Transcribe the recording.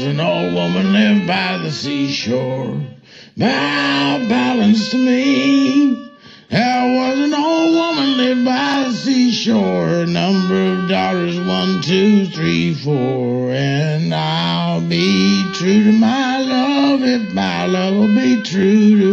was an old woman lived by the seashore. Bow balanced to me. There was an old woman lived by the seashore. Number of daughters, one, two, three, four. And I'll be true to my love if my love will be true to